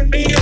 me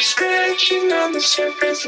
scratching on the surface,